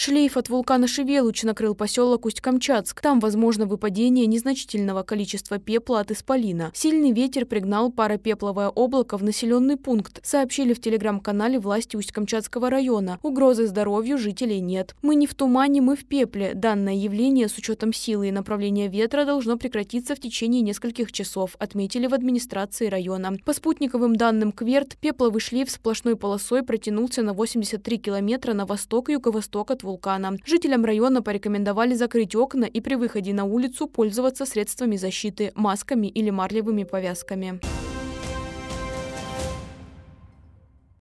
Шлейф от вулкана Шевелуч накрыл поселок Усть-Камчатск. Там возможно выпадение незначительного количества пепла от исполина. Сильный ветер пригнал паропепловое облако в населенный пункт, сообщили в телеграм-канале власти Усть-Камчатского района. Угрозы здоровью жителей нет. Мы не в тумане, мы в пепле. Данное явление с учетом силы и направления ветра должно прекратиться в течение нескольких часов, отметили в администрации района. По спутниковым данным Кверт, пепловый шлейф сплошной полосой протянулся на 83 километра на восток и юго-восток от вулкана. Жителям района порекомендовали закрыть окна и при выходе на улицу пользоваться средствами защиты, масками или марлевыми повязками.